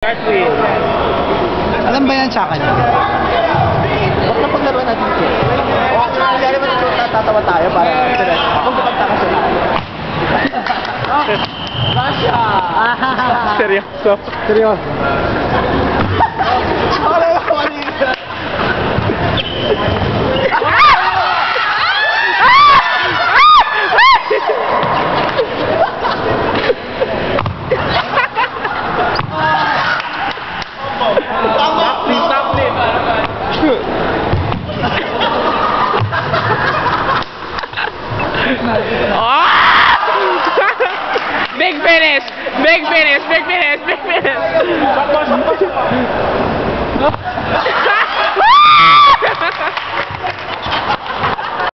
Cartwheel. Alam ba yan, tsaka niya? Huwag na paglaro natin ito. Kaya naman ito natatawa tayo para kung kapagta ka sila. Russia! Seryoso? Seryoso. Big finish! Big finish! Big finish! Big finish!